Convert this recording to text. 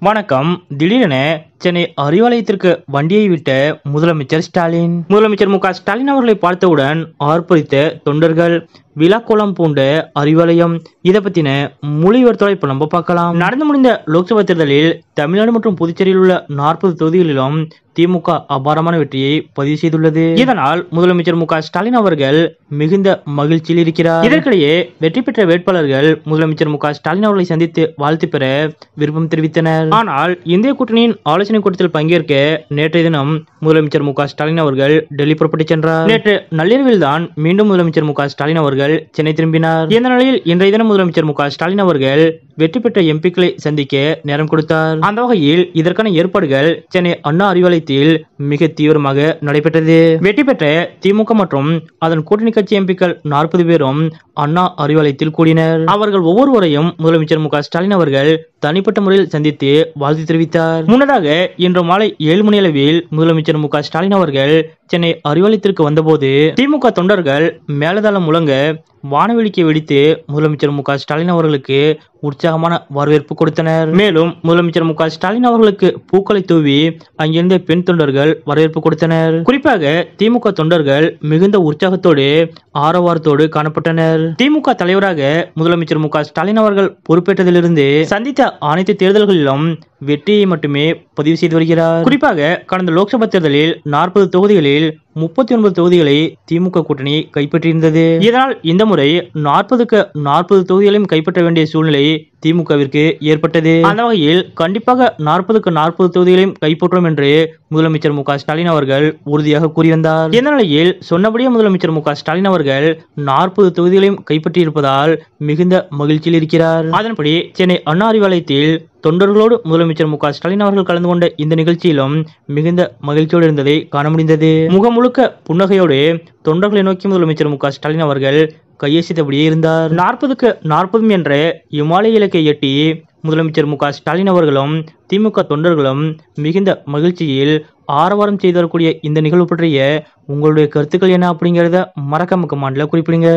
வணக்கம். திடீரென சென்னை அறிவாலயத்திற்கு வண்டியை விட்ட முதலமைச்சர் ஸ்டாலின். முதலமைச்சர் மு ஸ்டாலின் அவர்களை பார்த்தவுடன் ஆர்ப்பரித்த தொண்டர்கள் விழாக்கோலம் பூண்ட அறிவாலயம். இதை பத்தின மொழிவர்த்தலை இப்ப நம்ம பார்க்கலாம். நடந்து முடிந்த லோக்சபா தேர்தலில் தமிழ்நாடு மற்றும் புதுச்சேரியில் உள்ள நாற்பது தொகுதிகளிலும் திமுக அபாரமான வெற்றியை பதிவு செய்துள்ளது. இதனால் முதலமைச்சர் மு ஸ்டாலின் அவர்கள் மிகுந்த மகிழ்ச்சியில் இருக்கிறார். இதற்கிடையே வெற்றி பெற்ற வேட்பாளர்கள் முதலமைச்சர் மு ஸ்டாலின் அவர்களை சந்தித்து வாழ்த்து பெற விருப்பம் தெரிவித்தனர். ஆனால் இந்திய கூட்டணியின் ஆலோசனை கூட்டத்தில் பங்கேற்க நேற்றைய தினம் முதலமைச்சர் மு ஸ்டாலின் அவர்கள் டெல்லி புறப்பட்டு சென்றார். நேற்று நள்ளிரவில் தான் மீண்டும் முதலமைச்சர் மு ஸ்டாலின் அவர்கள் சென்னை திரும்பினார். இந்த நிலையில் இன்றைய தினம் முதலமைச்சர் மு ஸ்டாலின் அவர்கள் வெற்றி பெற்ற எம்பிக்களை சந்திக்க நேரம் கொடுத்தார். அந்த வகையில் இதற்கான ஏற்பாடுகள் சென்னை அண்ணா அறிவாலயத்தில் மிக தீவிரமாக நடைபெற்றது. வெற்றி பெற்ற திமுக மற்றும் அதன் கூட்டணி கட்சி எம்பிக்கள் நாற்பது பேரும் அண்ணா அறிவாலயத்தில் கூடினர். அவர்கள் ஒவ்வொருவரையும் முதலமைச்சர் மு ஸ்டாலின் அவர்கள் தனிப்பட்ட முறையில் சந்தித்து வாழ்த்து தெரிவித்தார். முன்னதாக இன்று மாலை ஏழு மணி அளவில் முதலமைச்சர் மு ஸ்டாலின் அவர்கள் சென்னை அறிவாலயத்திற்கு வந்தபோது திமுக தொண்டர்கள் மேலதாளம் முழங்க வானவெடிக்கை வெடித்து முதலமைச்சர் மு ஸ்டாலின் அவர்களுக்கு உற்சாகமான வரவேற்பு கொடுத்தனர். மேலும் முதலமைச்சர் மு ஸ்டாலின் அவர்களுக்கு பூக்களை தூவி அங்கிருந்த பெண் தொண்டர்கள் வரவேற்பு கொடுத்தனர். குறிப்பாக திமுக தொண்டர்கள் மிகுந்த உற்சாகத்தோடு ஆரவாரத்தோடு காணப்பட்டனர். திமுக தலைவராக முதலமைச்சர் மு ஸ்டாலின் அவர்கள் பொறுப்பேற்றதிலிருந்து சந்தித்த அனைத்து தேர்தல்களிலும் வெற்றியை மட்டுமே பதிவு செய்து வருகிறார். குறிப்பாக கடந்த லோக்சபா தேர்தலில் நாற்பது தொகுதிகளில் முப்பத்தி ஒன்பது தொகுதிகளை திமுக கூட்டணி கைப்பற்றியிருந்தது. இதனால் இந்த முறை நாற்பதுக்கு நாற்பது தொகுதிகளையும் கைப்பற்ற வேண்டிய சூழ்நிலை திமுகவிற்கு ஏற்பட்டது. அந்த வகையில் கண்டிப்பாக நாற்பதுக்கு நாற்பது தொகுதிகளையும் கைப்பற்றும் என்று முதலமைச்சர் மு ஸ்டாலின் அவர்கள் உறுதியாக கூறியிருந்தார். இந்த நிலையில் சொன்னபடியே முதலமைச்சர் மு ஸ்டாலின் அவர்கள் நாற்பது தொகுதிகளையும் கைப்பற்றியிருப்பதால் மிகுந்த மகிழ்ச்சியில் இருக்கிறார். அதன்படி சென்னை அண்ணா அறிவாலயத்தில் தொண்டர்களோடு முதலமைச்சர் மு ஸ்டாலின் அவர்கள் கலந்து கொண்ட இந்த நிகழ்ச்சியிலும் மிகுந்த மகிழ்ச்சியோடு இருந்ததை காண முடிந்தது. முகம் முழுக்க புன்னகையோடு தொண்டர்களை நோக்கி முதலமைச்சர் மு ஸ்டாலின் அவர்கள் கையசித்தபடியே இருந்தார். நாற்பதுக்கு நாற்பதும் என்ற இமாலய இலக்கை எட்டி முதலமைச்சர் மு ஸ்டாலின் அவர்களும் திமுக தொண்டர்களும் மிகுந்த மகிழ்ச்சியில் ஆரவாரம் செய்து வரக்கூடிய இந்த நிகழ்வு பற்றிய உங்களுடைய கருத்துக்கள் என்ன அப்படிங்கிறத மறக்க மக்க மாண்டில் குறிப்பிடுங்க.